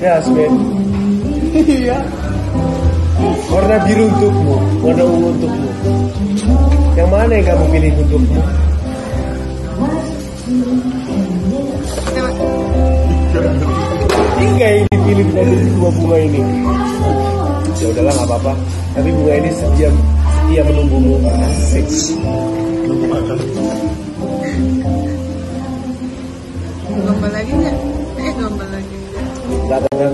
Ya, Sven. Iya. Warna biru untukmu, warna ungu untukmu. Yang mana yang kamu pilih untukmu? Tiga yang dipilih dari dua bunga ini. Ya udahlah nggak apa-apa. Tapi bunga ini setia setia menunggumu. Asik. Nunggu apa lagi nggak? la